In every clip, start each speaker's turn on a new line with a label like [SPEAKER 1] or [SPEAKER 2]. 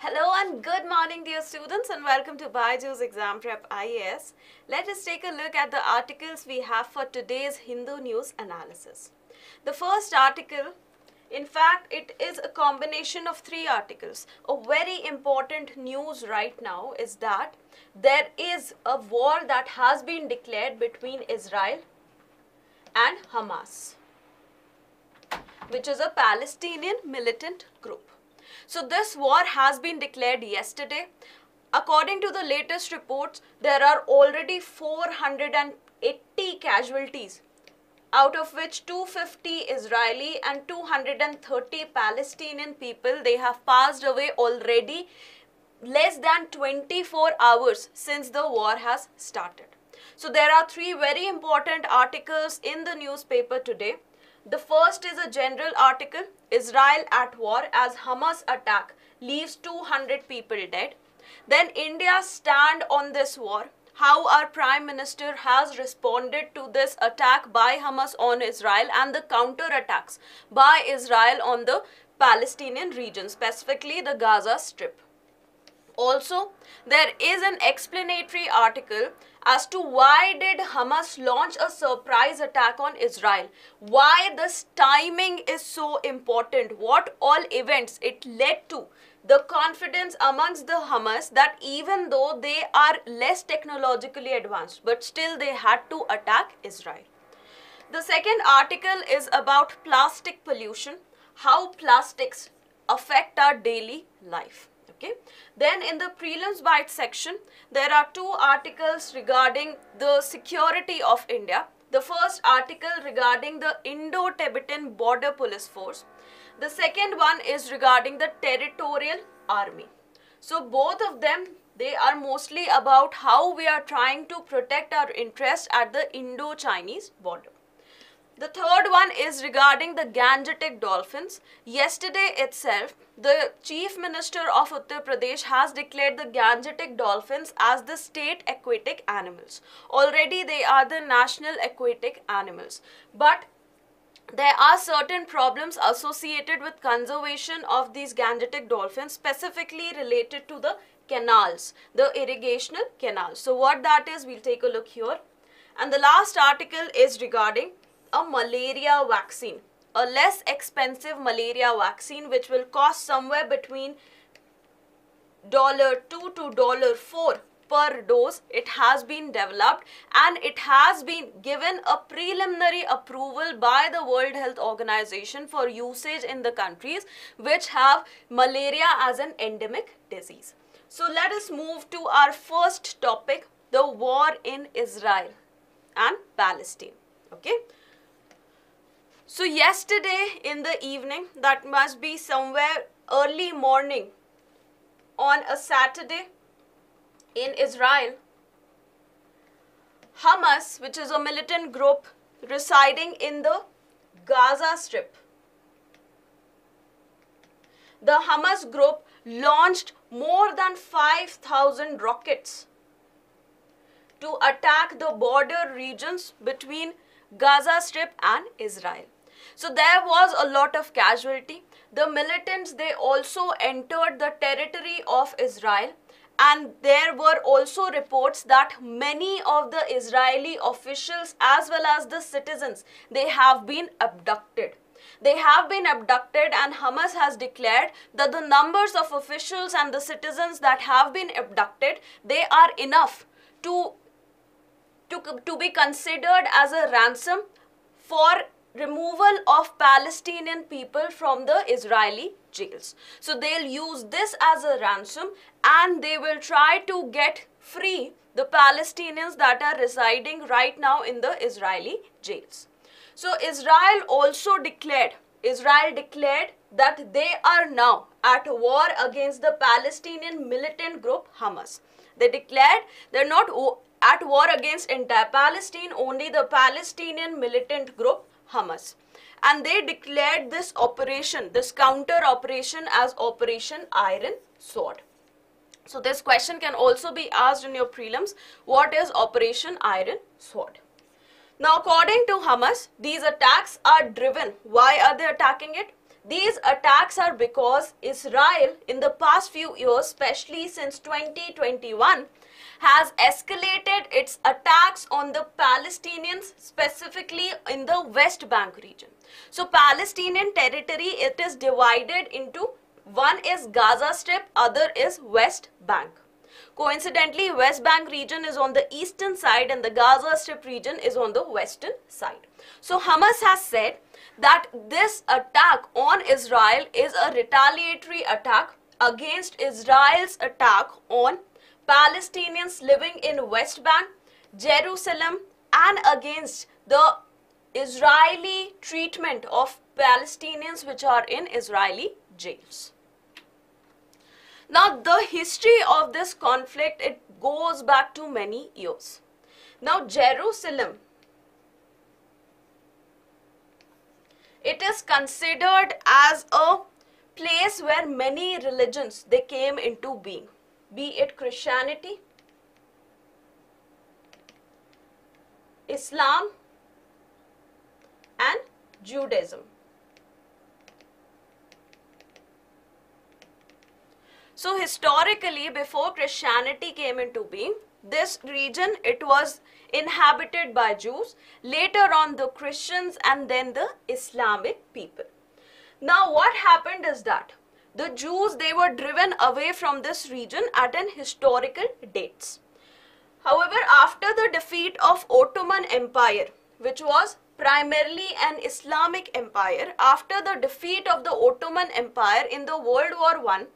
[SPEAKER 1] Hello and good morning dear students and welcome to Byju's Exam Prep IAS. Let us take a look at the articles we have for today's Hindu news analysis. The first article, in fact it is a combination of three articles. A very important news right now is that there is a war that has been declared between Israel and Hamas which is a Palestinian militant group. So this war has been declared yesterday. According to the latest reports, there are already 480 casualties, out of which 250 Israeli and 230 Palestinian people, they have passed away already less than 24 hours since the war has started. So there are three very important articles in the newspaper today. The first is a general article, Israel at war as Hamas attack leaves 200 people dead. Then India stand on this war, how our Prime Minister has responded to this attack by Hamas on Israel and the counter attacks by Israel on the Palestinian region, specifically the Gaza Strip. Also, there is an explanatory article as to why did Hamas launch a surprise attack on Israel? Why this timing is so important? What all events it led to? The confidence amongst the Hamas that even though they are less technologically advanced, but still they had to attack Israel. The second article is about plastic pollution, how plastics affect our daily life okay. Then in the prelims bite section there are two articles regarding the security of india. The first article regarding the indo-tibetan border police force. The second one is regarding the territorial army. So both of them they are mostly about how we are trying to protect our interests at the indo-chinese border the third one is regarding the Gangetic dolphins. Yesterday itself, the Chief Minister of Uttar Pradesh has declared the Gangetic dolphins as the state aquatic animals. Already they are the national aquatic animals. But there are certain problems associated with conservation of these Gangetic dolphins, specifically related to the canals, the irrigational canals. So what that is, we'll take a look here. And the last article is regarding a malaria vaccine, a less expensive malaria vaccine which will cost somewhere between $2 to $4 per dose it has been developed and it has been given a preliminary approval by the World Health Organization for usage in the countries which have malaria as an endemic disease. So let us move to our first topic, the war in Israel and Palestine. Okay. So yesterday in the evening, that must be somewhere early morning on a Saturday in Israel, Hamas, which is a militant group residing in the Gaza Strip, the Hamas group launched more than 5,000 rockets to attack the border regions between Gaza Strip and Israel. So there was a lot of casualty. The militants, they also entered the territory of Israel and there were also reports that many of the Israeli officials as well as the citizens, they have been abducted. They have been abducted and Hamas has declared that the numbers of officials and the citizens that have been abducted, they are enough to, to, to be considered as a ransom for removal of Palestinian people from the Israeli jails. So they'll use this as a ransom and they will try to get free the Palestinians that are residing right now in the Israeli jails. So Israel also declared, Israel declared that they are now at war against the Palestinian militant group Hamas. They declared they're not at war against entire Palestine, only the Palestinian militant group Hamas. And they declared this operation, this counter operation as Operation Iron Sword. So this question can also be asked in your prelims. What is Operation Iron Sword? Now according to Hamas, these attacks are driven. Why are they attacking it? These attacks are because Israel in the past few years, especially since 2021, has escalated its attacks on the Palestinians, specifically in the West Bank region. So Palestinian territory, it is divided into one is Gaza Strip, other is West Bank. Coincidentally, West Bank region is on the eastern side and the Gaza Strip region is on the western side. So Hamas has said that this attack on Israel is a retaliatory attack against Israel's attack on Palestinians living in West Bank, Jerusalem and against the Israeli treatment of Palestinians which are in Israeli jails. Now the history of this conflict it goes back to many years. Now Jerusalem it is considered as a place where many religions they came into being be it Christianity, Islam and Judaism. So historically before Christianity came into being, this region it was inhabited by Jews, later on the Christians and then the Islamic people. Now what happened is that the Jews, they were driven away from this region at an historical dates. However, after the defeat of Ottoman Empire, which was primarily an Islamic empire, after the defeat of the Ottoman Empire in the World War One,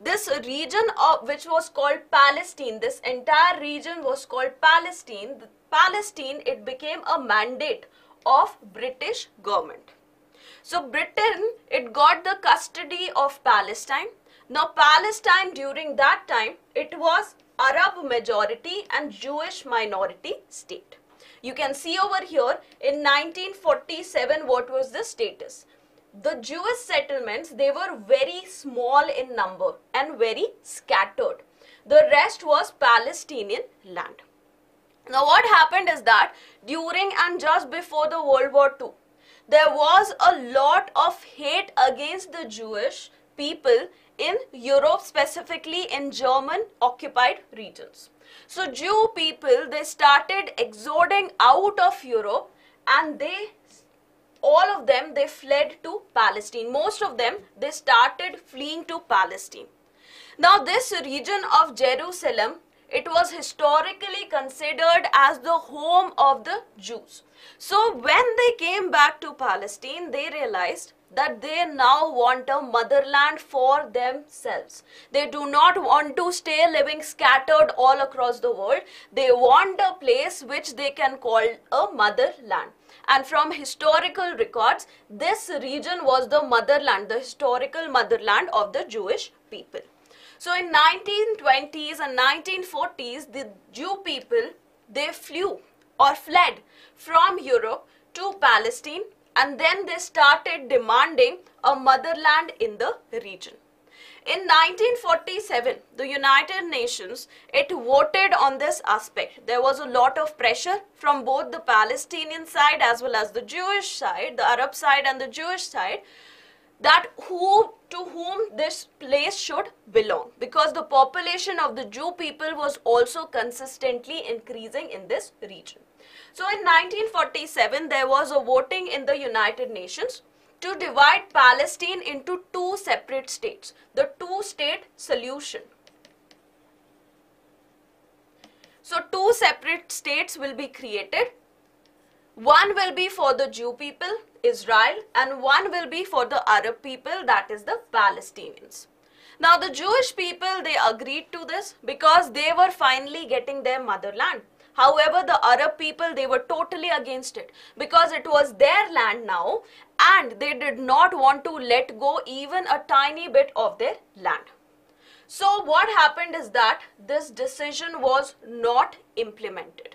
[SPEAKER 1] this region of which was called Palestine, this entire region was called Palestine. Palestine, it became a mandate of British government. So Britain, it got the custody of Palestine. Now Palestine during that time, it was Arab majority and Jewish minority state. You can see over here in 1947 what was the status. The Jewish settlements, they were very small in number and very scattered. The rest was Palestinian land. Now what happened is that during and just before the World War II, there was a lot of hate against the Jewish people in Europe, specifically in German occupied regions. So Jew people, they started exoding out of Europe and they, all of them, they fled to Palestine. Most of them, they started fleeing to Palestine. Now this region of Jerusalem, it was historically considered as the home of the Jews. So when they came back to Palestine, they realized that they now want a motherland for themselves. They do not want to stay living scattered all across the world. They want a place which they can call a motherland. And from historical records, this region was the motherland, the historical motherland of the Jewish people. So in 1920s and 1940s, the Jew people, they flew or fled from Europe to Palestine and then they started demanding a motherland in the region. In 1947, the United Nations, it voted on this aspect. There was a lot of pressure from both the Palestinian side as well as the Jewish side, the Arab side and the Jewish side, that who to whom this place should belong because the population of the Jew people was also consistently increasing in this region. So in 1947, there was a voting in the United Nations to divide Palestine into two separate states, the two-state solution. So two separate states will be created. One will be for the Jew people, Israel, and one will be for the Arab people, that is the Palestinians. Now the Jewish people, they agreed to this because they were finally getting their motherland. However, the Arab people, they were totally against it because it was their land now and they did not want to let go even a tiny bit of their land. So what happened is that this decision was not implemented.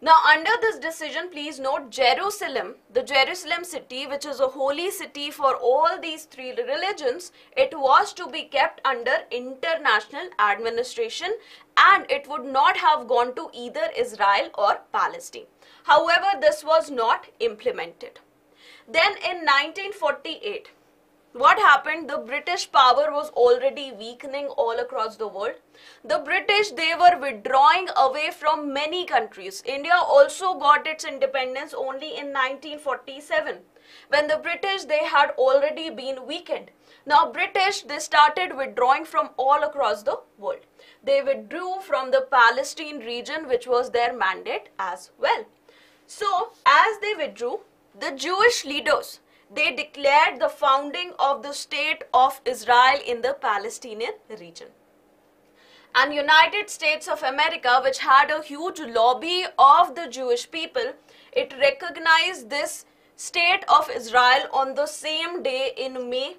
[SPEAKER 1] Now under this decision, please note Jerusalem, the Jerusalem city, which is a holy city for all these three religions, it was to be kept under international administration and it would not have gone to either Israel or Palestine. However, this was not implemented. Then in 1948, what happened? The British power was already weakening all across the world. The British, they were withdrawing away from many countries. India also got its independence only in 1947 when the British, they had already been weakened. Now British, they started withdrawing from all across the world. They withdrew from the Palestine region which was their mandate as well. So as they withdrew, the Jewish leaders, they declared the founding of the state of Israel in the Palestinian region. And United States of America, which had a huge lobby of the Jewish people, it recognized this state of Israel on the same day in May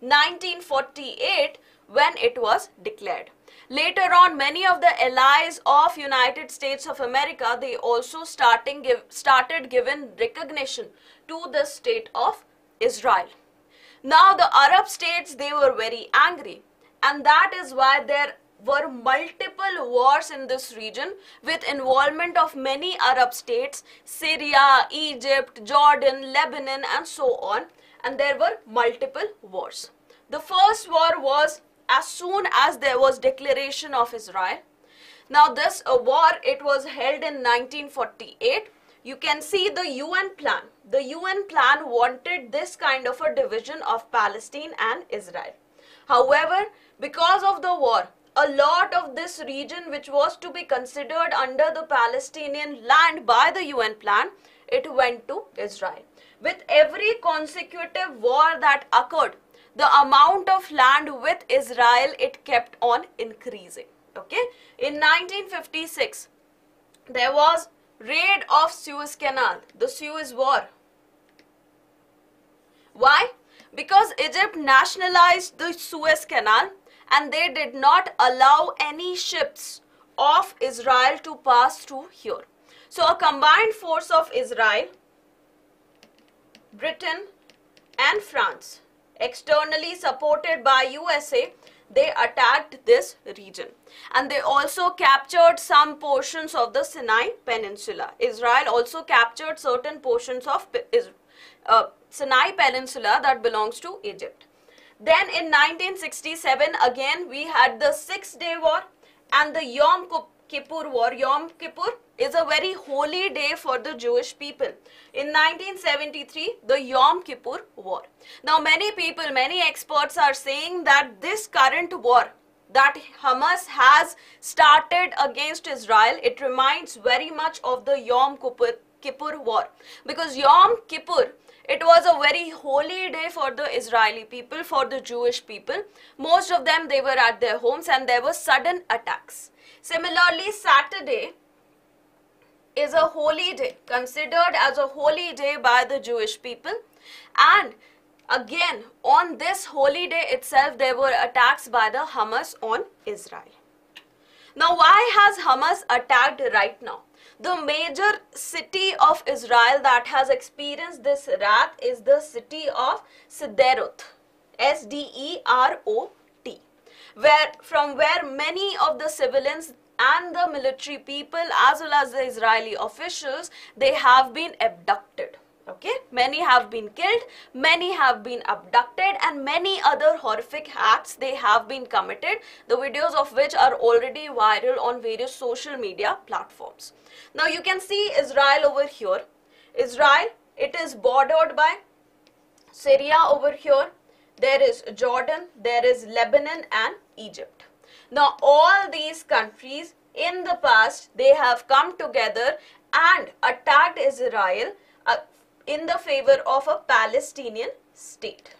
[SPEAKER 1] 1948 when it was declared. Later on, many of the allies of United States of America, they also starting give, started giving recognition to the state of Israel. Now the Arab states, they were very angry and that is why there were multiple wars in this region with involvement of many Arab states, Syria, Egypt, Jordan, Lebanon and so on and there were multiple wars. The first war was as soon as there was declaration of Israel. Now this war, it was held in 1948 you can see the UN plan. The UN plan wanted this kind of a division of Palestine and Israel. However, because of the war, a lot of this region which was to be considered under the Palestinian land by the UN plan, it went to Israel. With every consecutive war that occurred, the amount of land with Israel, it kept on increasing. Okay. In 1956, there was raid of Suez Canal, the Suez War. Why? Because Egypt nationalized the Suez Canal and they did not allow any ships of Israel to pass through here. So a combined force of Israel, Britain and France, externally supported by USA, they attacked this region and they also captured some portions of the Sinai Peninsula. Israel also captured certain portions of uh, Sinai Peninsula that belongs to Egypt. Then in 1967 again we had the Six Day War and the Yom Kippur War. Yom Kippur is a very holy day for the Jewish people. In 1973, the Yom Kippur War. Now many people, many experts are saying that this current war that Hamas has started against Israel, it reminds very much of the Yom Kippur, Kippur War. Because Yom Kippur, it was a very holy day for the Israeli people, for the Jewish people. Most of them, they were at their homes and there were sudden attacks. Similarly, Saturday is a holy day, considered as a holy day by the Jewish people. And again, on this holy day itself, there were attacks by the Hamas on Israel. Now, why has Hamas attacked right now? The major city of Israel that has experienced this wrath is the city of Sderot, S-D-E-R-O-T, where from where many of the civilians and the military people as well as the Israeli officials they have been abducted okay? Many have been killed many have been abducted and many other horrific acts they have been committed the videos of which are already viral on various social media platforms. Now you can see Israel over here. Israel it is bordered by Syria over here. There is Jordan, there is Lebanon and Egypt. Now all these countries in the past they have come together and attacked Israel uh, in the favor of a Palestinian state.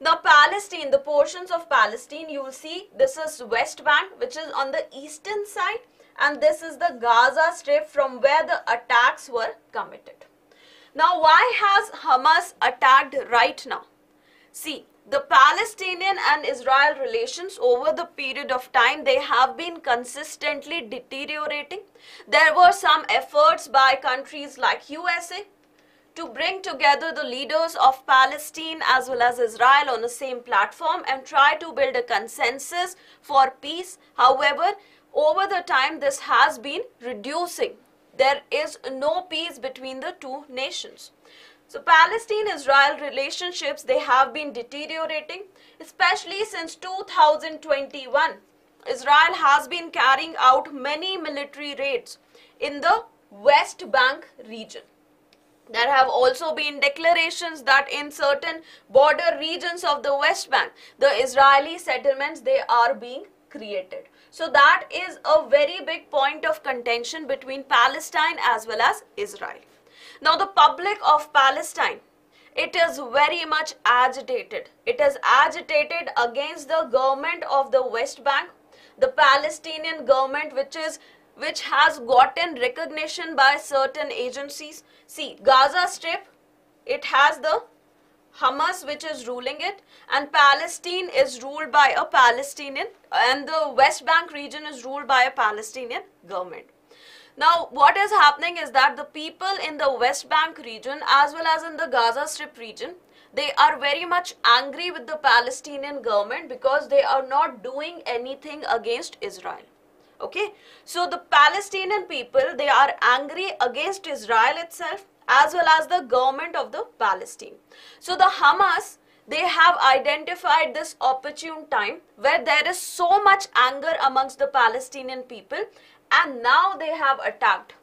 [SPEAKER 1] Now Palestine, the portions of Palestine you will see this is West Bank which is on the eastern side and this is the Gaza Strip from where the attacks were committed. Now, why has Hamas attacked right now? See, the Palestinian and Israel relations over the period of time, they have been consistently deteriorating. There were some efforts by countries like USA to bring together the leaders of Palestine as well as Israel on the same platform and try to build a consensus for peace. However, over the time, this has been reducing there is no peace between the two nations. So Palestine-Israel relationships, they have been deteriorating, especially since 2021. Israel has been carrying out many military raids in the West Bank region. There have also been declarations that in certain border regions of the West Bank, the Israeli settlements, they are being created. So that is a very big point of contention between Palestine as well as Israel. Now the public of Palestine, it is very much agitated. It is agitated against the government of the West Bank, the Palestinian government which is which has gotten recognition by certain agencies. See, Gaza Strip, it has the Hamas which is ruling it and Palestine is ruled by a Palestinian and the West Bank region is ruled by a Palestinian government. Now what is happening is that the people in the West Bank region as well as in the Gaza Strip region they are very much angry with the Palestinian government because they are not doing anything against Israel okay so the palestinian people they are angry against israel itself as well as the government of the Palestine. So the Hamas, they have identified this opportune time where there is so much anger amongst the Palestinian people and now they have attacked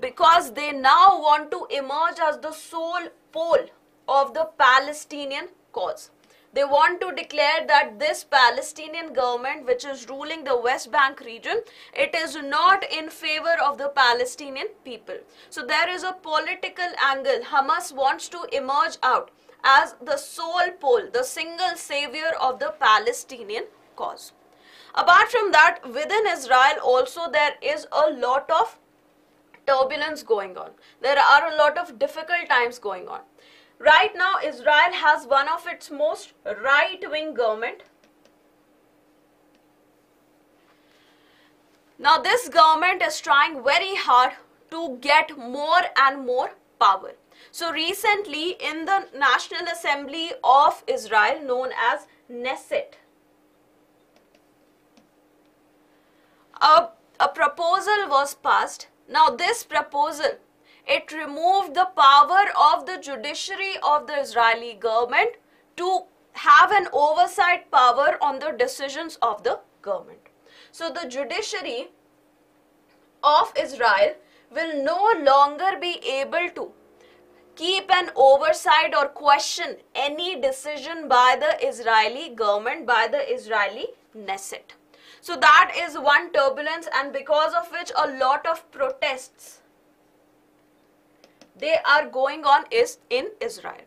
[SPEAKER 1] because they now want to emerge as the sole pole of the Palestinian cause. They want to declare that this Palestinian government which is ruling the West Bank region, it is not in favor of the Palestinian people. So there is a political angle. Hamas wants to emerge out as the sole pole, the single savior of the Palestinian cause. Apart from that, within Israel also there is a lot of turbulence going on. There are a lot of difficult times going on. Right now, Israel has one of its most right-wing government. Now, this government is trying very hard to get more and more power. So, recently in the National Assembly of Israel known as Knesset, a, a proposal was passed. Now, this proposal it removed the power of the judiciary of the Israeli government to have an oversight power on the decisions of the government. So the judiciary of Israel will no longer be able to keep an oversight or question any decision by the Israeli government, by the Israeli Knesset. So that is one turbulence and because of which a lot of protests they are going on is in Israel.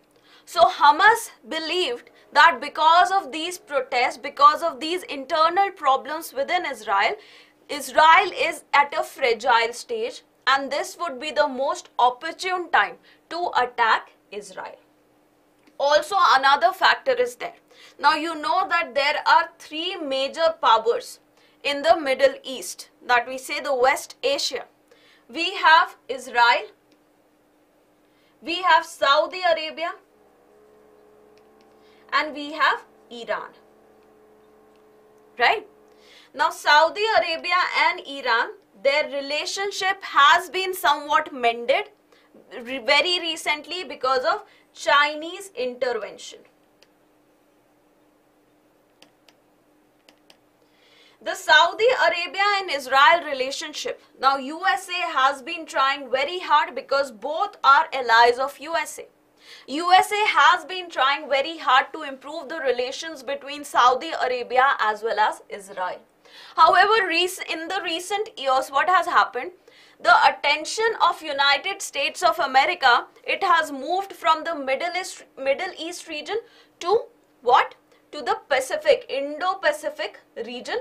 [SPEAKER 1] So Hamas believed that because of these protests, because of these internal problems within Israel, Israel is at a fragile stage and this would be the most opportune time to attack Israel. Also another factor is there. Now you know that there are three major powers in the Middle East that we say the West Asia. We have Israel, we have Saudi Arabia and we have Iran. Right? Now Saudi Arabia and Iran, their relationship has been somewhat mended very recently because of Chinese intervention. The Saudi Arabia and Israel relationship. Now USA has been trying very hard because both are allies of USA. USA has been trying very hard to improve the relations between Saudi Arabia as well as Israel. However, in the recent years, what has happened? The attention of United States of America, it has moved from the Middle East, Middle East region to what? To the Pacific, Indo-Pacific region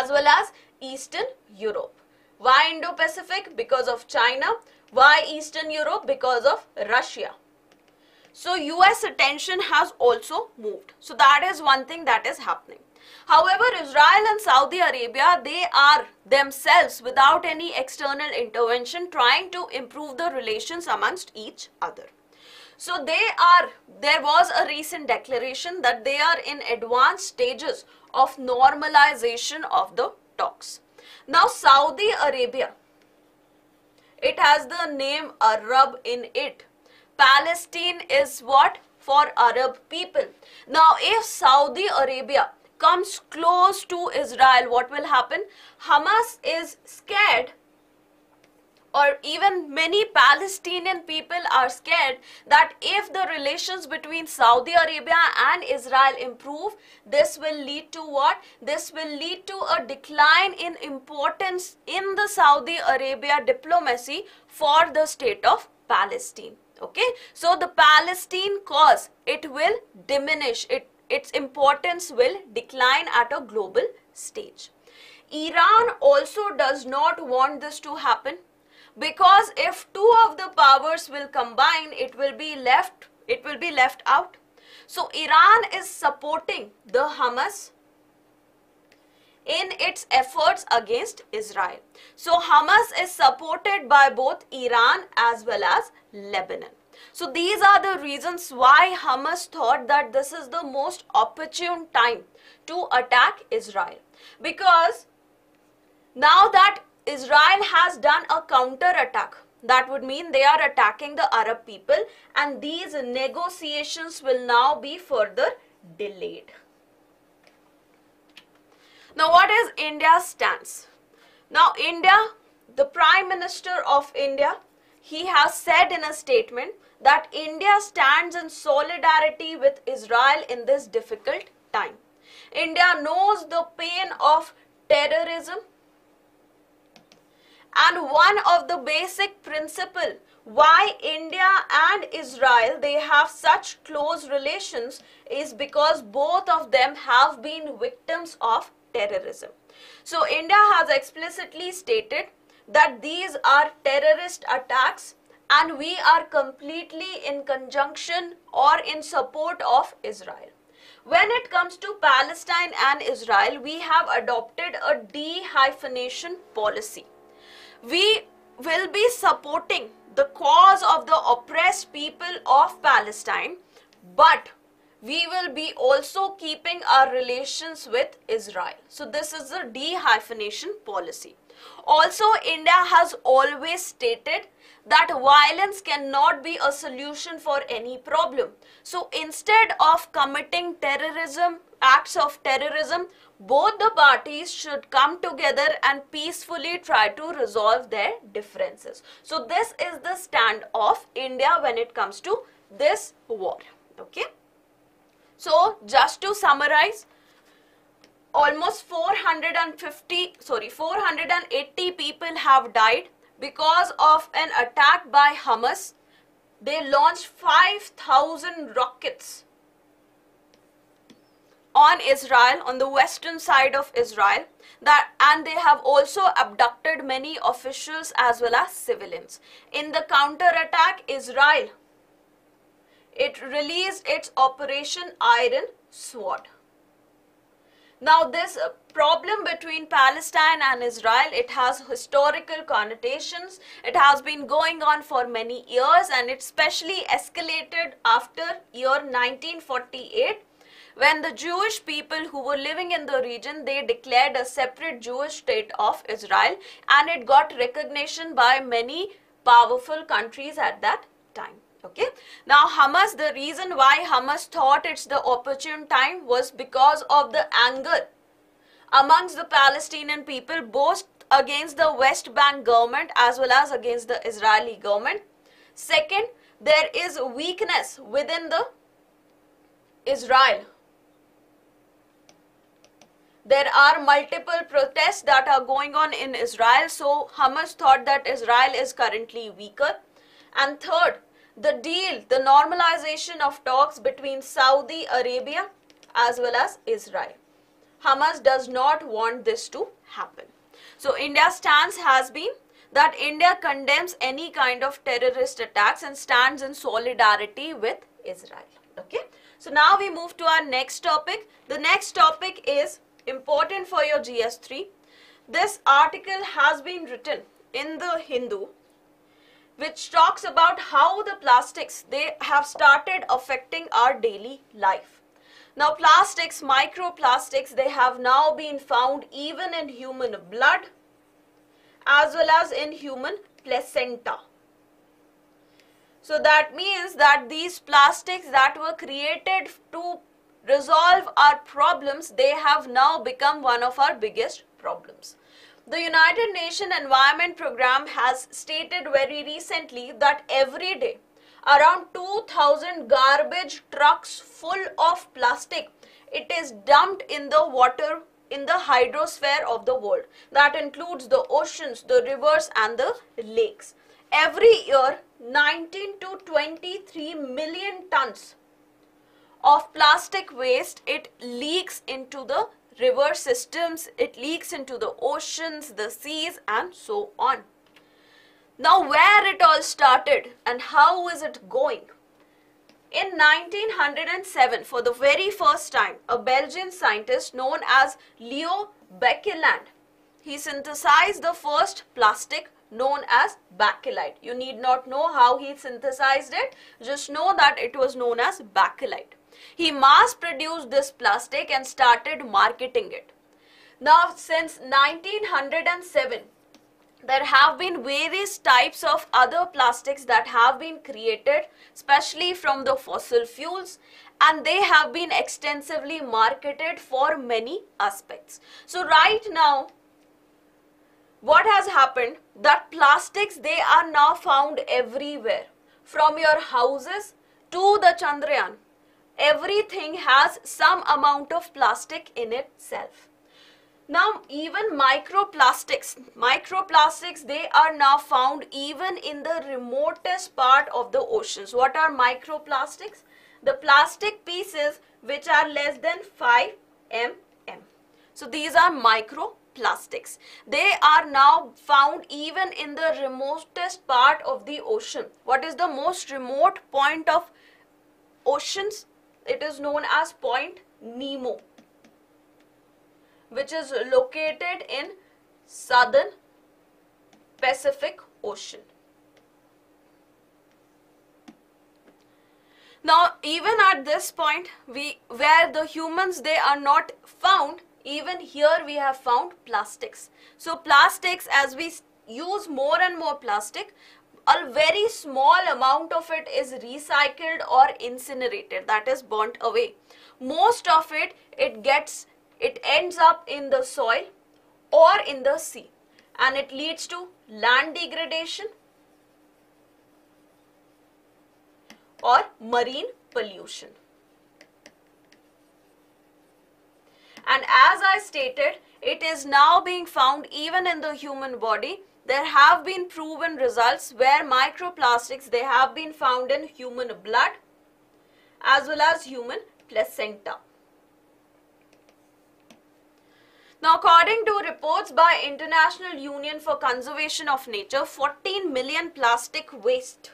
[SPEAKER 1] as well as Eastern Europe. Why Indo-Pacific? Because of China. Why Eastern Europe? Because of Russia. So US attention has also moved. So that is one thing that is happening. However, Israel and Saudi Arabia, they are themselves without any external intervention trying to improve the relations amongst each other. So they are, there was a recent declaration that they are in advanced stages of normalization of the talks. Now Saudi Arabia, it has the name Arab in it. Palestine is what? For Arab people. Now if Saudi Arabia comes close to Israel, what will happen? Hamas is scared or even many Palestinian people are scared that if the relations between Saudi Arabia and Israel improve, this will lead to what? This will lead to a decline in importance in the Saudi Arabia diplomacy for the state of Palestine. Okay, so the Palestine cause, it will diminish, it, its importance will decline at a global stage. Iran also does not want this to happen because if two of the powers will combine it will be left it will be left out. So iran is supporting the hamas in its efforts against israel. So hamas is supported by both iran as well as lebanon. So these are the reasons why hamas thought that this is the most opportune time to attack israel. Because now that Israel has done a counter attack. That would mean they are attacking the Arab people and these negotiations will now be further delayed. Now what is India's stance? Now India, the Prime Minister of India, he has said in a statement that India stands in solidarity with Israel in this difficult time. India knows the pain of terrorism and one of the basic principle why India and Israel they have such close relations is because both of them have been victims of terrorism. So India has explicitly stated that these are terrorist attacks and we are completely in conjunction or in support of Israel. When it comes to Palestine and Israel, we have adopted a de-hyphenation policy we will be supporting the cause of the oppressed people of Palestine, but we will be also keeping our relations with Israel. So this is the de-hyphenation policy. Also, India has always stated that violence cannot be a solution for any problem. So instead of committing terrorism, acts of terrorism, both the parties should come together and peacefully try to resolve their differences. So this is the stand of India when it comes to this war. Okay. So just to summarize, almost 450, sorry, 480 people have died because of an attack by Hamas. They launched 5,000 rockets on Israel, on the western side of Israel, that and they have also abducted many officials as well as civilians. In the counter-attack, Israel, it released its Operation Iron Sword. Now this uh, problem between Palestine and Israel, it has historical connotations. It has been going on for many years and it specially escalated after year 1948 when the Jewish people who were living in the region, they declared a separate Jewish state of Israel and it got recognition by many powerful countries at that time. Okay. Now Hamas, the reason why Hamas thought it's the opportune time was because of the anger amongst the Palestinian people both against the West Bank government as well as against the Israeli government. Second, there is weakness within the Israel there are multiple protests that are going on in Israel. So Hamas thought that Israel is currently weaker. And third, the deal, the normalization of talks between Saudi Arabia as well as Israel. Hamas does not want this to happen. So India's stance has been that India condemns any kind of terrorist attacks and stands in solidarity with Israel. Okay. So now we move to our next topic. The next topic is important for your GS3. This article has been written in the Hindu which talks about how the plastics they have started affecting our daily life. Now plastics, microplastics, they have now been found even in human blood as well as in human placenta. So that means that these plastics that were created to resolve our problems, they have now become one of our biggest problems. The United Nations Environment Programme has stated very recently that every day around 2000 garbage trucks full of plastic it is dumped in the water in the hydrosphere of the world that includes the oceans the rivers and the lakes every year 19 to 23 million tons of plastic waste it leaks into the river systems it leaks into the oceans the seas and so on now where it all started and how is it going in 1907 for the very first time a belgian scientist known as leo baekeland he synthesized the first plastic known as bakelite. You need not know how he synthesized it, just know that it was known as bakelite. He mass produced this plastic and started marketing it. Now since 1907, there have been various types of other plastics that have been created especially from the fossil fuels and they have been extensively marketed for many aspects. So right now what has happened that plastics they are now found everywhere from your houses to the Chandrayaan everything has some amount of plastic in itself. Now even microplastics, microplastics they are now found even in the remotest part of the oceans. What are microplastics? The plastic pieces which are less than 5 mm. So these are microplastics. They are now found even in the remotest part of the ocean. What is the most remote point of oceans? It is known as Point Nemo which is located in southern Pacific Ocean. Now even at this point we where the humans they are not found even here we have found plastics. So plastics as we use more and more plastic a very small amount of it is recycled or incinerated that is burnt away. Most of it it gets it ends up in the soil or in the sea and it leads to land degradation or marine pollution. And as I stated it is now being found even in the human body there have been proven results where microplastics they have been found in human blood as well as human placenta. Now, according to reports by International Union for Conservation of Nature, 14 million plastic waste.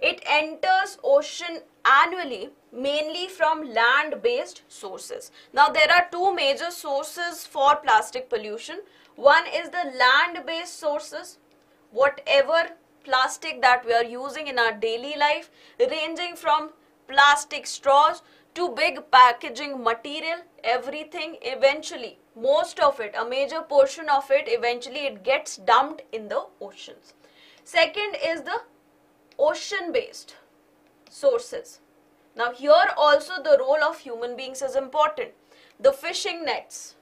[SPEAKER 1] It enters ocean annually mainly from land-based sources. Now, there are two major sources for plastic pollution. One is the land-based sources, whatever plastic that we are using in our daily life, ranging from plastic straws to big packaging material, everything eventually, most of it, a major portion of it, eventually it gets dumped in the oceans. Second is the ocean-based sources. Now here also the role of human beings is important. The fishing nets,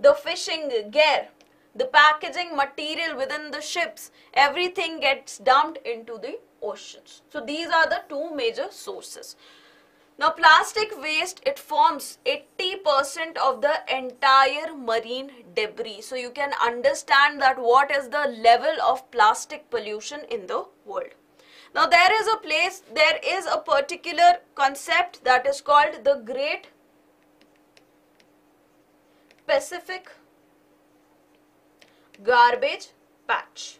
[SPEAKER 1] the fishing gear, the packaging material within the ships, everything gets dumped into the oceans. So these are the two major sources. Now plastic waste, it forms 80% of the entire marine debris. So you can understand that what is the level of plastic pollution in the world. Now there is a place, there is a particular concept that is called the Great Pacific garbage patch.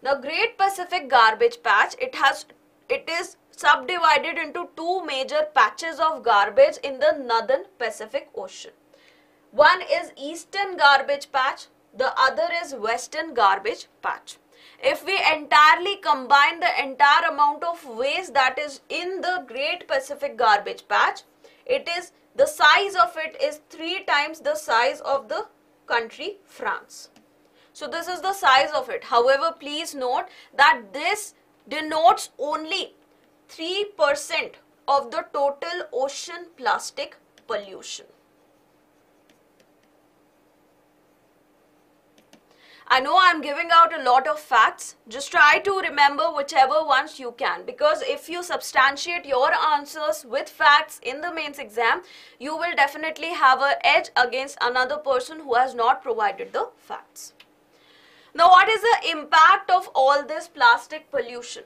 [SPEAKER 1] Now Great Pacific Garbage Patch, it has, it is subdivided into two major patches of garbage in the Northern Pacific Ocean. One is Eastern Garbage Patch, the other is Western Garbage Patch. If we entirely combine the entire amount of waste that is in the Great Pacific Garbage Patch, it is the size of it is three times the size of the country France. So this is the size of it. However, please note that this denotes only 3% of the total ocean plastic pollution. I know I'm giving out a lot of facts. Just try to remember whichever ones you can because if you substantiate your answers with facts in the mains exam, you will definitely have an edge against another person who has not provided the facts. Now what is the impact of all this plastic pollution?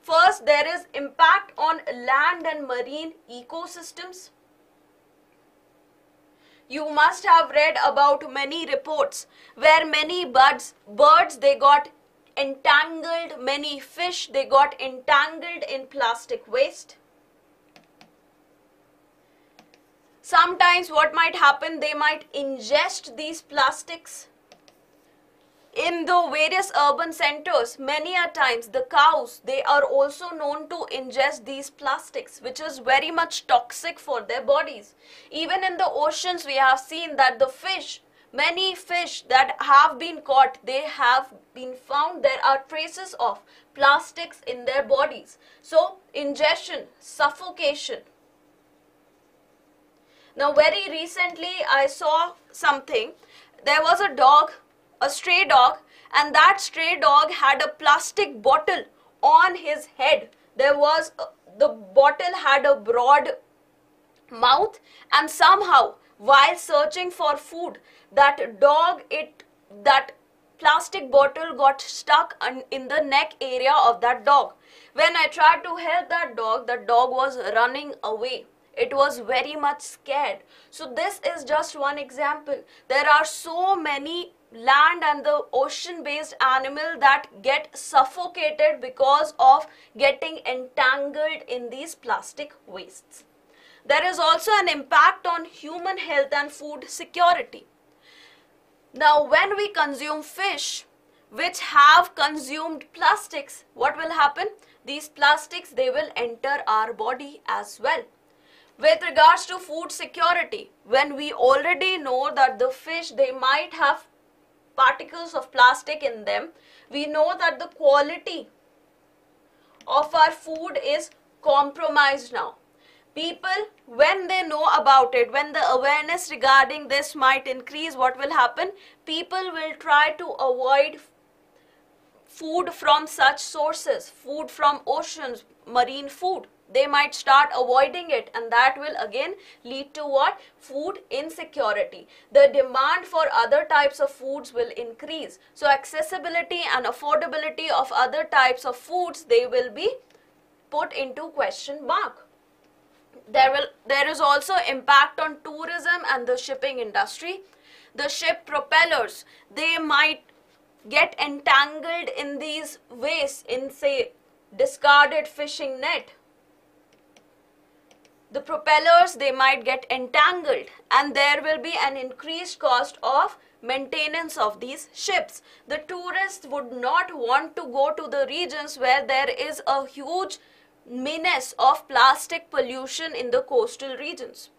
[SPEAKER 1] First, there is impact on land and marine ecosystems. You must have read about many reports where many birds, birds they got entangled, many fish they got entangled in plastic waste. Sometimes what might happen, they might ingest these plastics in the various urban centers many a times the cows they are also known to ingest these plastics which is very much toxic for their bodies. Even in the oceans we have seen that the fish many fish that have been caught they have been found there are traces of plastics in their bodies. So ingestion suffocation. Now very recently i saw something. There was a dog a stray dog and that stray dog had a plastic bottle on his head. There was, uh, the bottle had a broad mouth and somehow while searching for food that dog it that plastic bottle got stuck in the neck area of that dog. When i tried to help that dog the dog was running away. It was very much scared. So this is just one example. There are so many land and the ocean based animal that get suffocated because of getting entangled in these plastic wastes. There is also an impact on human health and food security. Now when we consume fish which have consumed plastics, what will happen? These plastics they will enter our body as well. With regards to food security, when we already know that the fish they might have particles of plastic in them, we know that the quality of our food is compromised now. People, when they know about it, when the awareness regarding this might increase, what will happen? People will try to avoid food from such sources, food from oceans, marine food they might start avoiding it and that will again lead to what? Food insecurity. The demand for other types of foods will increase. So accessibility and affordability of other types of foods they will be put into question mark. There will there is also impact on tourism and the shipping industry. The ship propellers they might get entangled in these waste in say discarded fishing net the propellers they might get entangled and there will be an increased cost of maintenance of these ships. The tourists would not want to go to the regions where there is a huge menace of plastic pollution in the coastal regions.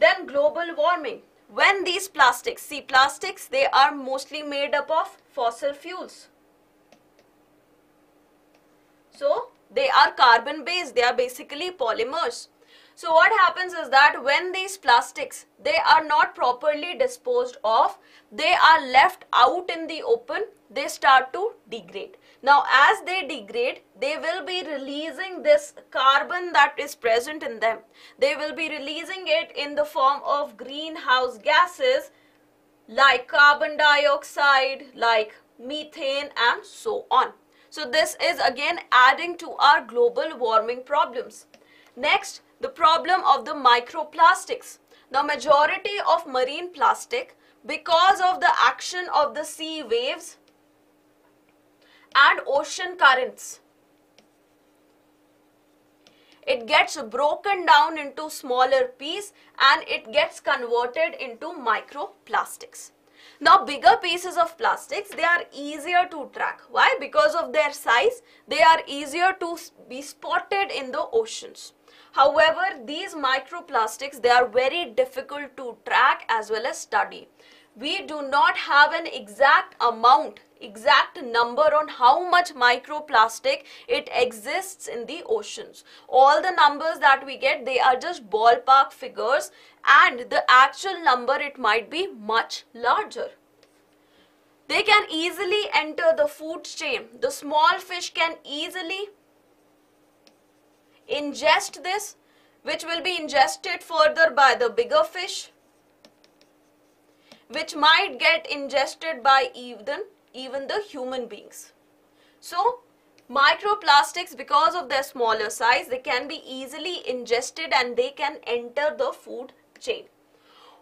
[SPEAKER 1] Then global warming. When these plastics, see plastics, they are mostly made up of fossil fuels. So, they are carbon based, they are basically polymers. So what happens is that when these plastics, they are not properly disposed of, they are left out in the open, they start to degrade. Now as they degrade, they will be releasing this carbon that is present in them. They will be releasing it in the form of greenhouse gases like carbon dioxide, like methane and so on. So this is again adding to our global warming problems. Next, the problem of the microplastics. Now majority of marine plastic because of the action of the sea waves and ocean currents it gets broken down into smaller pieces and it gets converted into microplastics. Now bigger pieces of plastics, they are easier to track. Why? Because of their size, they are easier to be spotted in the oceans. However, these microplastics, they are very difficult to track as well as study. we do not have an exact amount, exact number on how much microplastic it exists in the oceans. All the numbers that we get, they are just ballpark figures and the actual number, it might be much larger. They can easily enter the food chain. The small fish can easily ingest this, which will be ingested further by the bigger fish which might get ingested by even, even the human beings. So, microplastics because of their smaller size, they can be easily ingested and they can enter the food chain.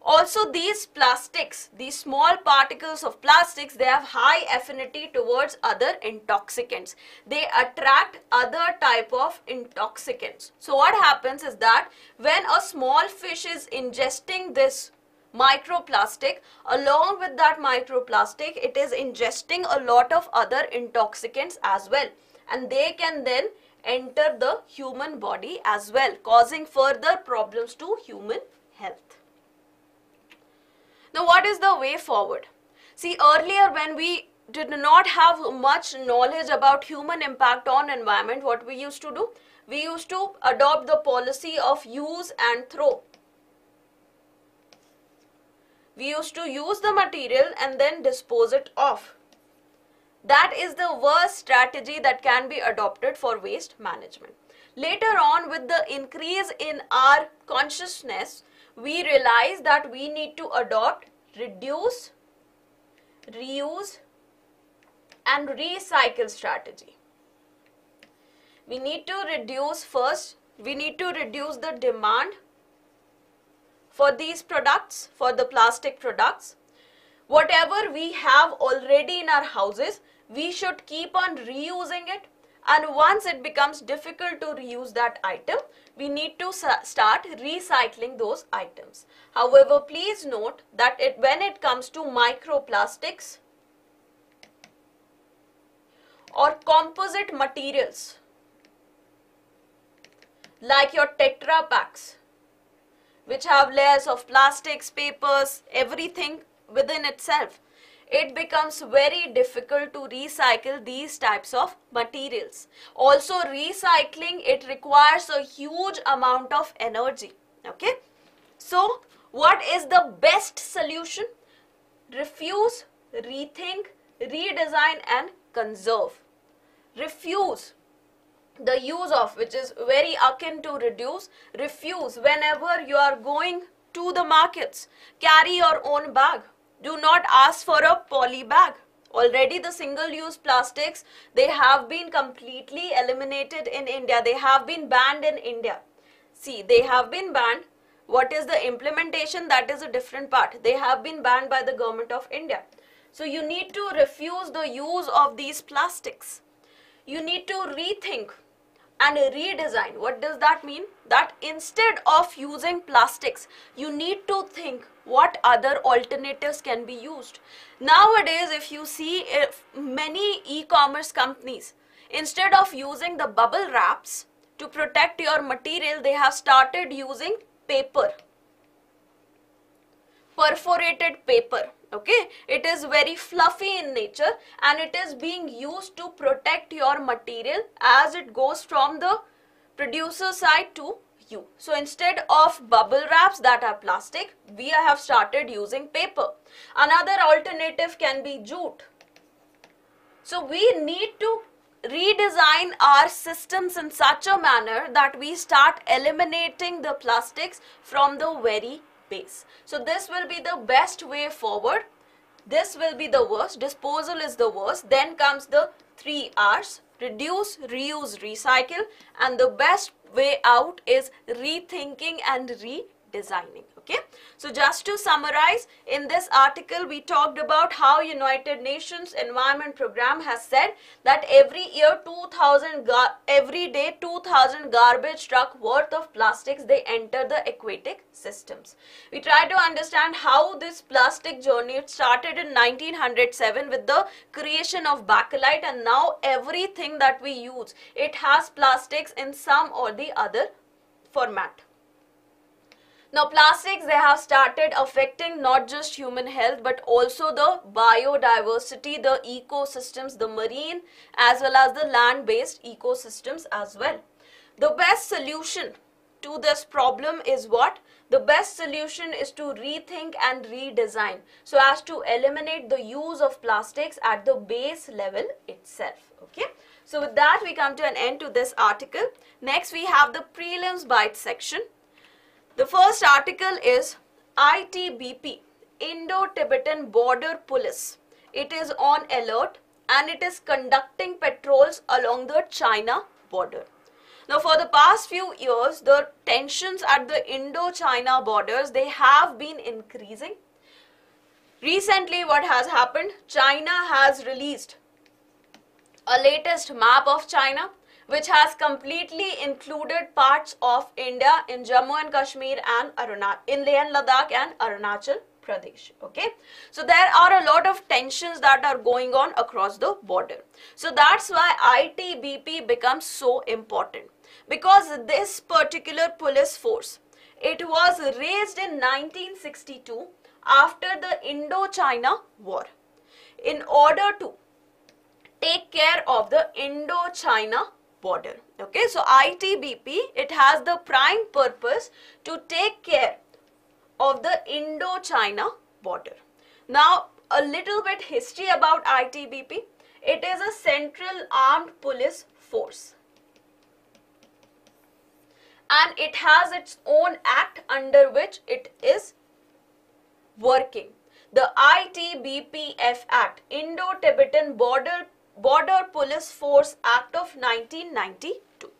[SPEAKER 1] Also these plastics, these small particles of plastics, they have high affinity towards other intoxicants. They attract other type of intoxicants. So what happens is that when a small fish is ingesting this microplastic along with that microplastic it is ingesting a lot of other intoxicants as well and they can then enter the human body as well causing further problems to human. Now what is the way forward? See earlier when we did not have much knowledge about human impact on environment what we used to do? We used to adopt the policy of use and throw we used to use the material and then dispose it off. That is the worst strategy that can be adopted for waste management. Later on with the increase in our consciousness, we realize that we need to adopt reduce, reuse and recycle strategy. We need to reduce first, we need to reduce the demand for these products, for the plastic products. Whatever we have already in our houses, we should keep on reusing it and once it becomes difficult to reuse that item, we need to start recycling those items. However, please note that it, when it comes to microplastics or composite materials like your Tetra packs which have layers of plastics, papers, everything within itself. It becomes very difficult to recycle these types of materials. Also recycling, it requires a huge amount of energy. Okay. So, what is the best solution? Refuse, rethink, redesign and conserve. Refuse the use of which is very akin to reduce refuse whenever you are going to the markets carry your own bag do not ask for a poly bag. Already the single use plastics they have been completely eliminated in india. They have been banned in india. See they have been banned. What is the implementation? That is a different part. They have been banned by the government of india. So you need to refuse the use of these plastics. You need to rethink and redesign. What does that mean? That instead of using plastics, you need to think what other alternatives can be used. Nowadays, if you see if many e-commerce companies, instead of using the bubble wraps to protect your material, they have started using paper, perforated paper okay it is very fluffy in nature and it is being used to protect your material as it goes from the producer side to you so instead of bubble wraps that are plastic we have started using paper another alternative can be jute so we need to redesign our systems in such a manner that we start eliminating the plastics from the very base. So this will be the best way forward. This will be the worst. Disposal is the worst. Then comes the three R's. Reduce, reuse, recycle. And the best way out is rethinking and redesigning okay. So just to summarize in this article we talked about how united nations environment program has said that every year 2000 every day 2000 garbage truck worth of plastics they enter the aquatic systems. We try to understand how this plastic journey started in 1907 with the creation of bakelite and now everything that we use it has plastics in some or the other format Now plastics, they have started affecting not just human health but also the biodiversity, the ecosystems, the marine as well as the land-based ecosystems as well. The best solution to this problem is what? The best solution is to rethink and redesign so as to eliminate the use of plastics at the base level itself. Okay. So with that we come to an end to this article. Next we have the prelims bite section. The first article is ITBP, Indo-Tibetan Border Police. It is on alert and it is conducting patrols along the China border. Now for the past few years, the tensions at the Indo-China borders, they have been increasing. Recently what has happened, China has released a latest map of China which has completely included parts of India in Jammu and Kashmir and Arunachal, in Leh and Ladakh and Arunachal Pradesh. Okay, so there are a lot of tensions that are going on across the border. So that's why ITBP becomes so important because this particular police force, it was raised in 1962 after the Indo-China war in order to take care of the Indo-China border. Okay, so ITBP, it has the prime purpose to take care of the Indo-China border. Now, a little bit history about ITBP. It is a central armed police force and it has its own act under which it is working. The ITBPF Act, Indo-Tibetan Border, Border Police Force Act of 1992.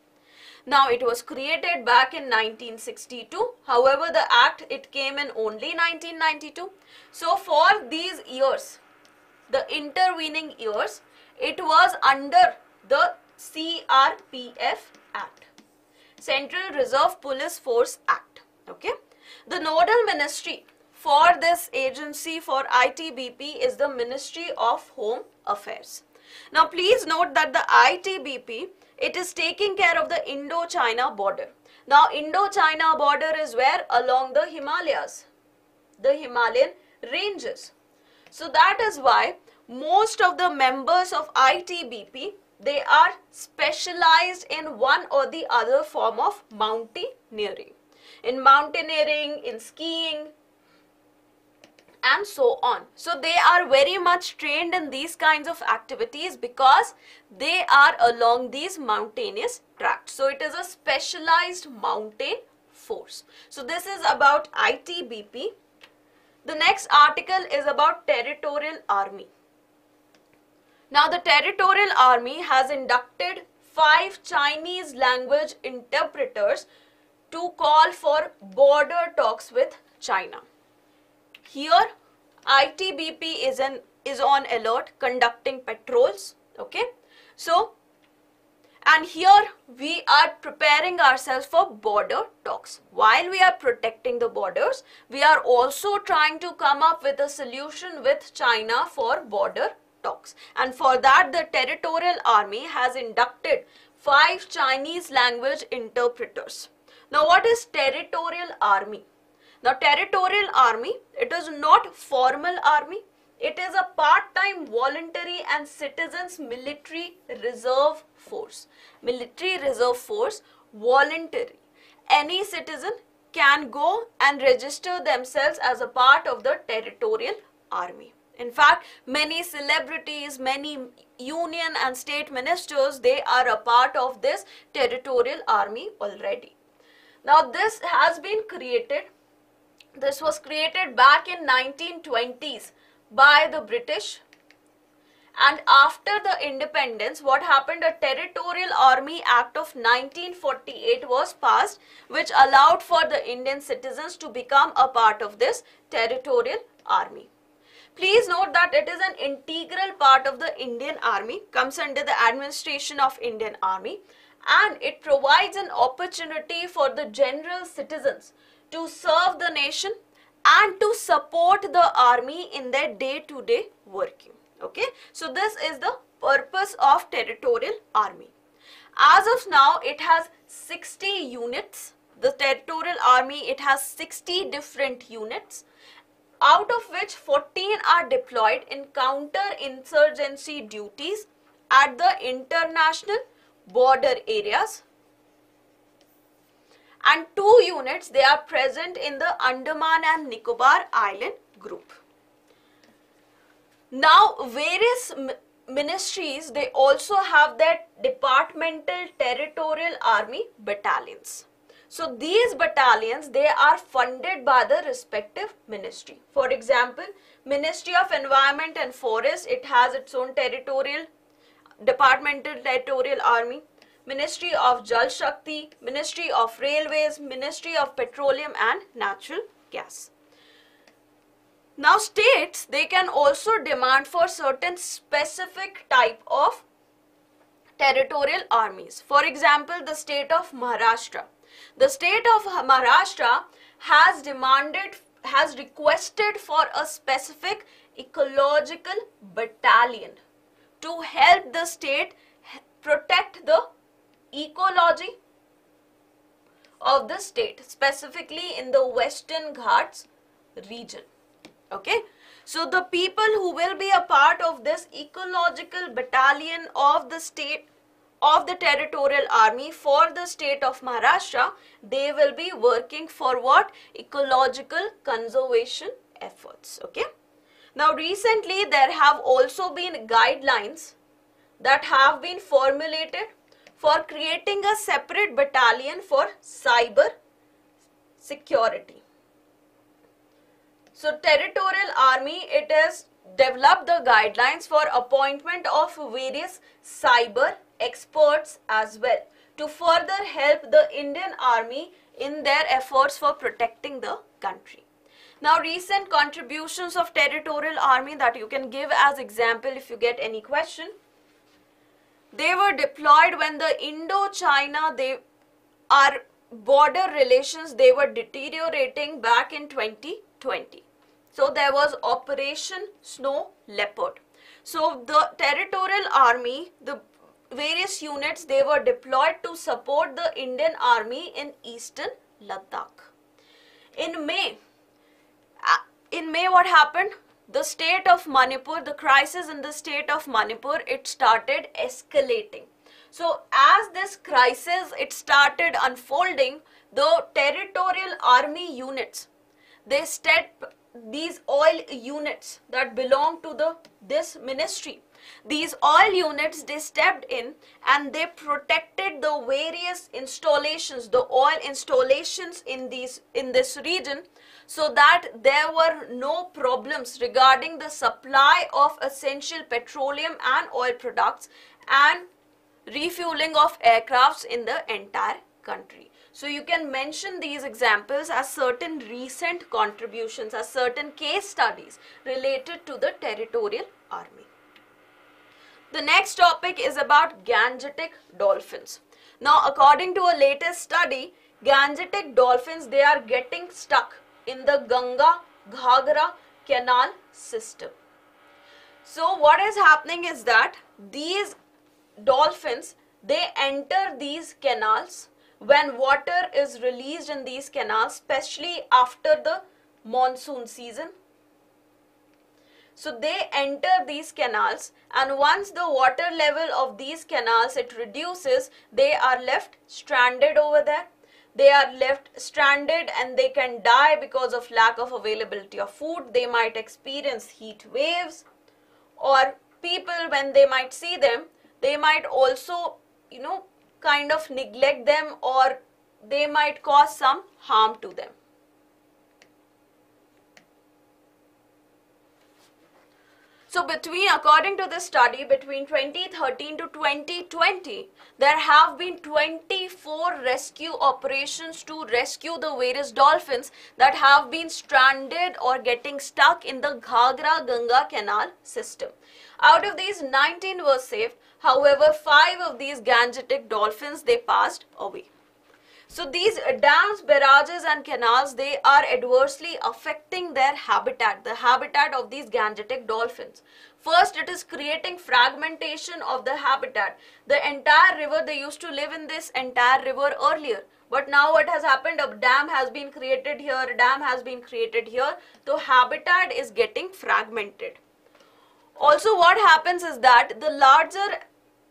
[SPEAKER 1] Now it was created back in 1962. However, the act it came in only 1992. So for these years, the intervening years, it was under the CRPF Act. Central Reserve Police Force Act. Okay. The nodal ministry for this agency for ITBP is the Ministry of Home Affairs. Now please note that the ITBP, it is taking care of the Indo-China border. Now Indo-China border is where? Along the Himalayas, the Himalayan ranges. So that is why most of the members of ITBP, they are specialized in one or the other form of mountaineering. In mountaineering, in skiing, and so on. So they are very much trained in these kinds of activities because they are along these mountainous tracts. So it is a specialized mountain force. So this is about ITBP. The next article is about territorial army. Now the territorial army has inducted five Chinese language interpreters to call for border talks with China. Here ITBP is an is on alert conducting patrols. Okay. So and here we are preparing ourselves for border talks. While we are protecting the borders, we are also trying to come up with a solution with China for border talks. And for that, the Territorial Army has inducted five Chinese language interpreters. Now, what is Territorial Army? Now, Territorial Army, it is not formal army. It is a part-time voluntary and citizens military reserve force. Military reserve force, voluntary. Any citizen can go and register themselves as a part of the territorial army. In fact, many celebrities, many union and state ministers, they are a part of this territorial army already. Now, this has been created, this was created back in 1920s by the British. And after the independence what happened? A territorial army act of 1948 was passed which allowed for the indian citizens to become a part of this territorial army. Please note that it is an integral part of the Indian Army, comes under the administration of Indian Army and it provides an opportunity for the general citizens to serve the nation and to support the army in their day-to-day -day working. Okay, so this is the purpose of territorial army. As of now, it has 60 units. the territorial army, it has 60 different units, out of which 14 are deployed in counter-insurgency duties at the international border areas and two units they are present in the Andaman and Nicobar Island group. Now various ministries they also have their departmental territorial army battalions. So these battalions they are funded by the respective ministry. For example, Ministry of Environment and Forest it has its own territorial departmental territorial army. Ministry of Jal Shakti, Ministry of Railways, Ministry of Petroleum and Natural Gas. Now states, they can also demand for certain specific type of territorial armies. For example, the state of Maharashtra. The state of Maharashtra has demanded, has requested for a specific ecological battalion to help the state protect the ecology of the state, specifically in the Western Ghats region. Okay? So the people who will be a part of this ecological battalion of the state of the territorial army for the state of Maharashtra they will be working for what? Ecological conservation efforts. Okay? Now recently there have also been guidelines that have been formulated for creating a separate battalion for cyber security so territorial army, it has developed the guidelines for appointment of various cyber experts as well to further help the Indian army in their efforts for protecting the country. Now recent contributions of territorial army that you can give as example if you get any question. They were deployed when the Indo-China, they are border relations, they were deteriorating back in 2020. So there was Operation Snow Leopard. So the territorial army, the various units, they were deployed to support the Indian army in eastern Ladakh. In May, uh, in May what happened? The state of Manipur, the crisis in the state of Manipur, it started escalating. So as this crisis, it started unfolding, the territorial army units, they step these oil units that belong to the this ministry these oil units they stepped in and they protected the various installations the oil installations in these in this region so that there were no problems regarding the supply of essential petroleum and oil products and refueling of aircrafts in the entire country so you can mention these examples as certain recent contributions, as certain case studies related to the territorial army. The next topic is about Gangetic dolphins. Now according to a latest study, Gangetic dolphins, they are getting stuck in the Ganga Ghagra canal system. So what is happening is that these dolphins, they enter these canals when water is released in these canals, especially after the monsoon season. So they enter these canals and once the water level of these canals it reduces, they are left stranded over there. They are left stranded and they can die because of lack of availability of food. They might experience heat waves or people when they might see them, they might also, you know, kind of neglect them or they might cause some harm to them. So between, according to this study, between 2013 to 2020, there have been 24 rescue operations to rescue the various dolphins that have been stranded or getting stuck in the Ghagra Ganga Canal system. Out of these, 19 were saved. However, five of these Gangetic dolphins, they passed away. So these dams, barrages and canals, they are adversely affecting their habitat, the habitat of these Gangetic dolphins. First, it is creating fragmentation of the habitat. The entire river, they used to live in this entire river earlier. But now what has happened, a dam has been created here, a dam has been created here. So habitat is getting fragmented. Also what happens is that the larger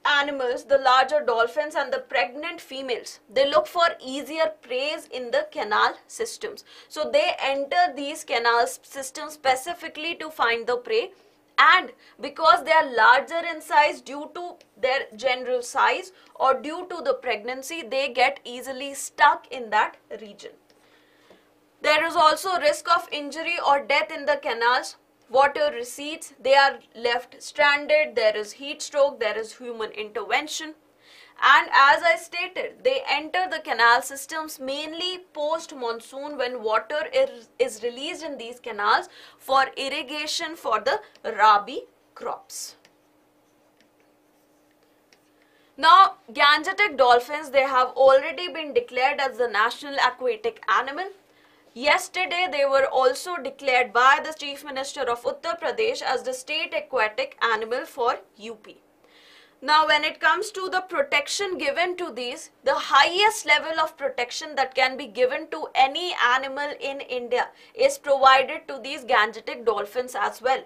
[SPEAKER 1] animals, the larger dolphins and the pregnant females, they look for easier preys in the canal systems. So they enter these canal systems specifically to find the prey and because they are larger in size due to their general size or due to the pregnancy, they get easily stuck in that region. There is also risk of injury or death in the canals water recedes, they are left stranded, there is heat stroke, there is human intervention. And as I stated, they enter the canal systems mainly post monsoon when water is, is released in these canals for irrigation for the rabi crops. Now, Gangetic dolphins, they have already been declared as the national aquatic animal Yesterday, they were also declared by the Chief Minister of Uttar Pradesh as the state aquatic animal for UP. Now, when it comes to the protection given to these, the highest level of protection that can be given to any animal in India is provided to these Gangetic dolphins as well.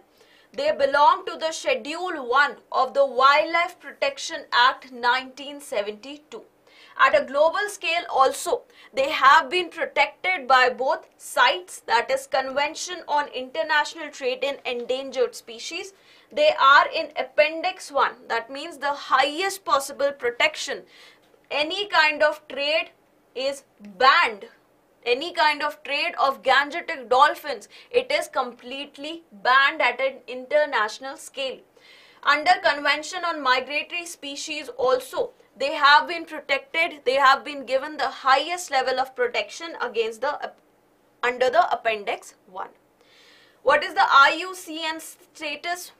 [SPEAKER 1] They belong to the Schedule 1 of the Wildlife Protection Act 1972. At a global scale also, they have been protected by both CITES, that is Convention on International Trade in Endangered Species. They are in Appendix 1, that means the highest possible protection. Any kind of trade is banned any kind of trade of gangetic dolphins, it is completely banned at an international scale. Under Convention on Migratory Species also, they have been protected. They have been given the highest level of protection against the under the appendix 1 what is the IUCN status?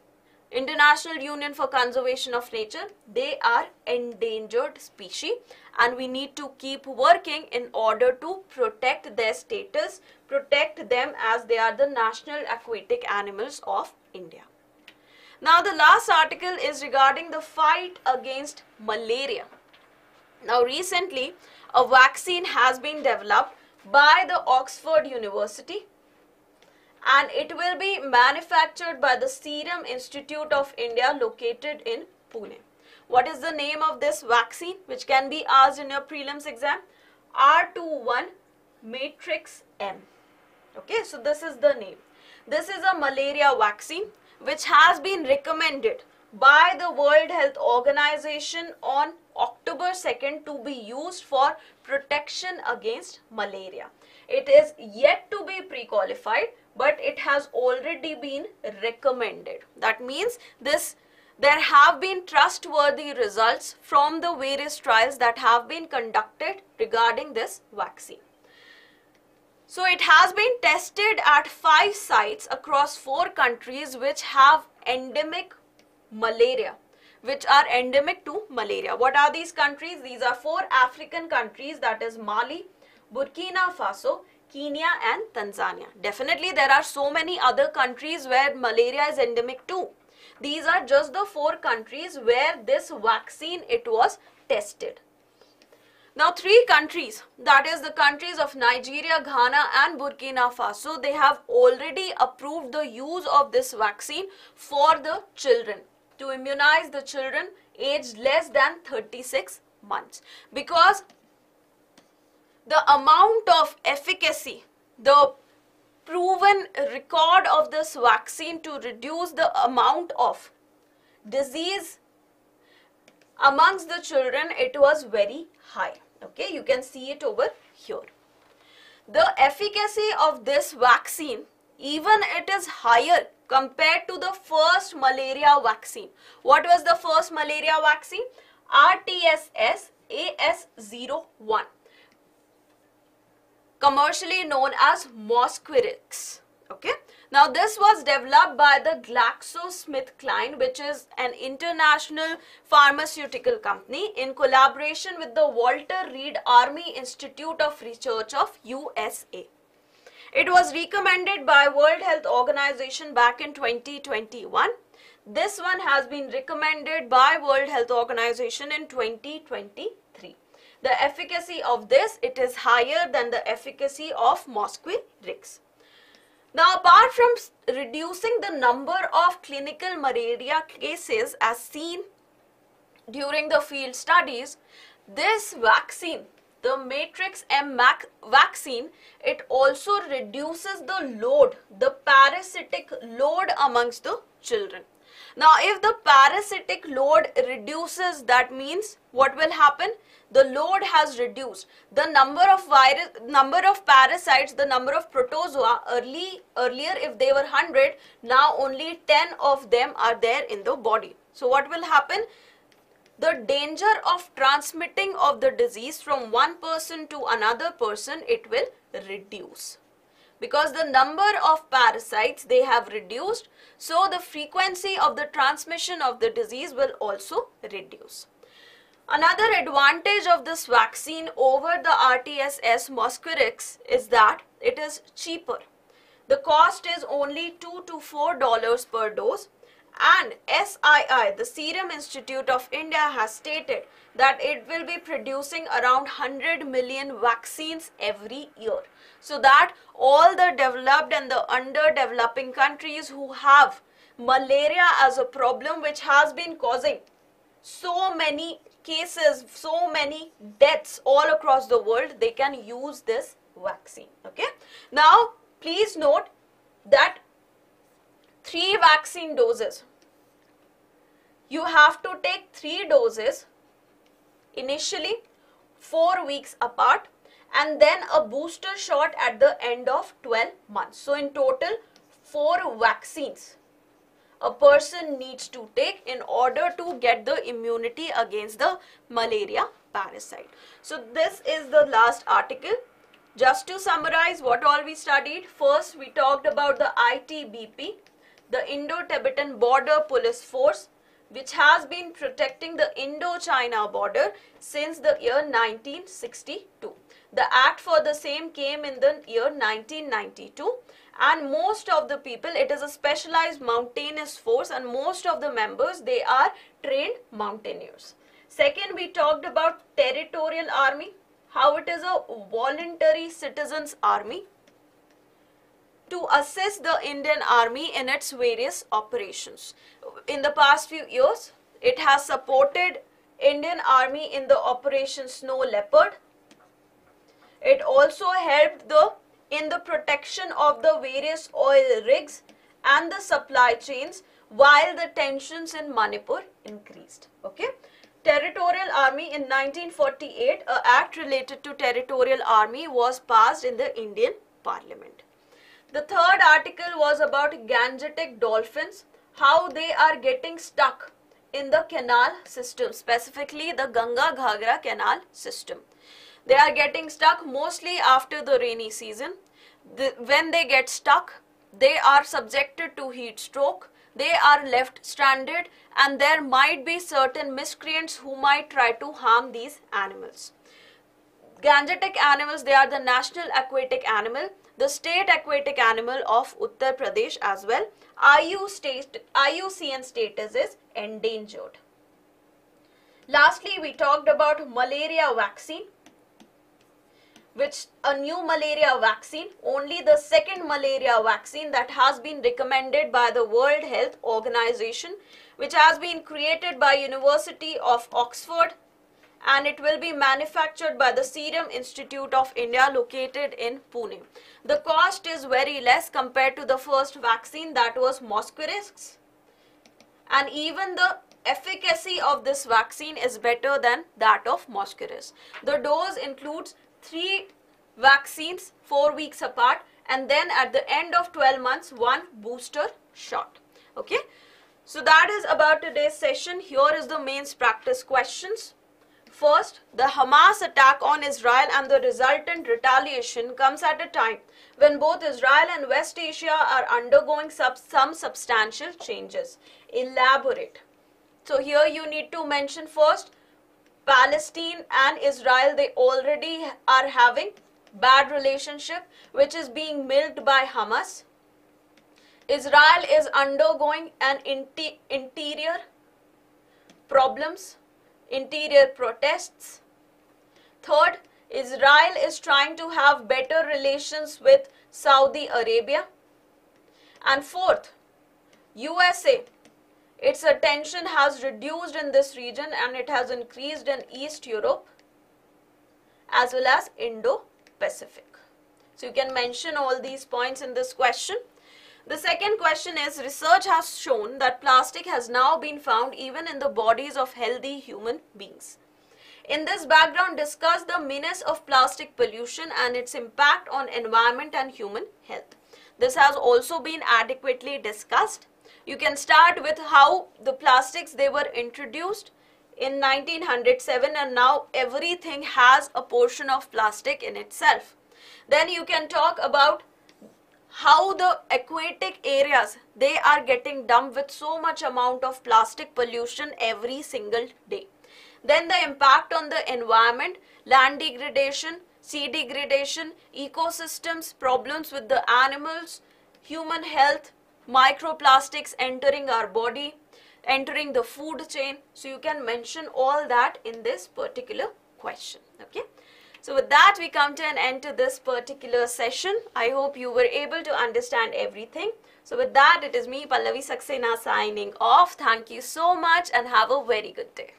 [SPEAKER 1] International Union for Conservation of Nature. They are endangered species and we need to keep working in order to protect their status protect them as they are the national aquatic animals of India now the last article is regarding the fight against malaria. Now recently a vaccine has been developed by the Oxford University and it will be manufactured by the Serum Institute of India located in Pune. What is the name of this vaccine which can be asked in your prelims exam? R21 Matrix M. Okay, so this is the name. This is a malaria vaccine which has been recommended by the World Health Organization on October 2nd to be used for protection against malaria. It is yet to be pre-qualified but it has already been recommended. That means this there have been trustworthy results from the various trials that have been conducted regarding this vaccine. So it has been tested at five sites across four countries which have endemic malaria which are endemic to malaria. What are these countries? These are four African countries that is Mali, Burkina Faso, Kenya and Tanzania. Definitely there are so many other countries where malaria is endemic too. These are just the four countries where this vaccine it was tested. Now three countries, that is the countries of Nigeria, Ghana and Burkina Faso, they have already approved the use of this vaccine for the children, to immunize the children aged less than 36 months. Because the amount of efficacy, the proven record of this vaccine to reduce the amount of disease amongst the children, it was very high. Okay, you can see it over here. The efficacy of this vaccine, even it is higher compared to the first malaria vaccine. What was the first malaria vaccine? RTSS AS01 commercially known as Mosquirix. Okay. Now this was developed by the GlaxoSmithKline which is an international pharmaceutical company in collaboration with the Walter Reed Army Institute of Research of USA. It was recommended by World Health Organization back in 2021. This one has been recommended by World Health Organization in 2023. The efficacy of this, it is higher than the efficacy of Mosquirix. Now, apart from reducing the number of clinical malaria cases as seen during the field studies, this vaccine, the Matrix M vaccine, it also reduces the load, the parasitic load amongst the children. Now, if the parasitic load reduces, that means what will happen? The load has reduced. The number of virus, number of parasites, the number of protozoa, early, earlier if they were 100, now only 10 of them are there in the body. So, what will happen? The danger of transmitting of the disease from one person to another person, it will reduce because the number of parasites they have reduced so the frequency of the transmission of the disease will also reduce. Another advantage of this vaccine over the RTSS Mosquirix is that it is cheaper. The cost is only 2 to 4 dollars per dose and SII, the Serum Institute of India has stated that it will be producing around 100 million vaccines every year. So that all the developed and the underdeveloping countries who have malaria as a problem which has been causing so many cases, so many deaths all across the world, they can use this vaccine. Okay. Now, please note that three vaccine doses. You have to take three doses initially four weeks apart and then a booster shot at the end of 12 months. So in total, four vaccines a person needs to take in order to get the immunity against the malaria parasite. So this is the last article. Just to summarize what all we studied, first we talked about the ITBP, the Indo-Tibetan Border Police Force, which has been protecting the Indo-China border since the year 1962. The act for the same came in the year 1992 and most of the people, it is a specialized mountainous force and most of the members, they are trained mountaineers. Second, we talked about territorial army, how it is a voluntary citizens army to assist the Indian army in its various operations. In the past few years, it has supported Indian army in the operation Snow Leopard, it also helped the in the protection of the various oil rigs and the supply chains while the tensions in Manipur increased. Okay. Territorial Army in 1948, a act related to Territorial Army was passed in the Indian Parliament. The third article was about Gangetic dolphins, how they are getting stuck in the canal system, specifically the Ganga Ghagra canal system. They are getting stuck mostly after the rainy season. The, when they get stuck, they are subjected to heat stroke. They are left stranded and there might be certain miscreants who might try to harm these animals. Gangetic animals, they are the national aquatic animal, the state aquatic animal of Uttar Pradesh as well. IU state, IUCN status is endangered. Lastly, we talked about malaria vaccine which a new malaria vaccine, only the second malaria vaccine that has been recommended by the World Health Organization, which has been created by University of Oxford and it will be manufactured by the Serum Institute of India located in Pune. The cost is very less compared to the first vaccine that was Mosquirix and even the efficacy of this vaccine is better than that of Mosquirix. The dose includes three vaccines four weeks apart and then at the end of 12 months one booster shot. Okay? So that is about today's session. Here is the mains practice questions. First the hamas attack on israel and the resultant retaliation comes at a time when both israel and west asia are undergoing sub some substantial changes. Elaborate. So here you need to mention first Palestine and Israel, they already are having bad relationship which is being milked by Hamas. Israel is undergoing an interior problems, interior protests. Third, Israel is trying to have better relations with Saudi Arabia. And fourth, USA, its attention has reduced in this region and it has increased in East Europe as well as Indo-Pacific. So you can mention all these points in this question. The second question is research has shown that plastic has now been found even in the bodies of healthy human beings. In this background discuss the menace of plastic pollution and its impact on environment and human health. This has also been adequately discussed. You can start with how the plastics they were introduced in 1907 and now everything has a portion of plastic in itself. Then you can talk about how the aquatic areas they are getting dumped with so much amount of plastic pollution every single day. Then the impact on the environment, land degradation, sea degradation, ecosystems, problems with the animals, human health, microplastics entering our body, entering the food chain. So you can mention all that in this particular question. Okay. So with that, we come to an end to this particular session. I hope you were able to understand everything. So with that, it is me, Pallavi Saxena signing off. Thank you so much and have a very good day.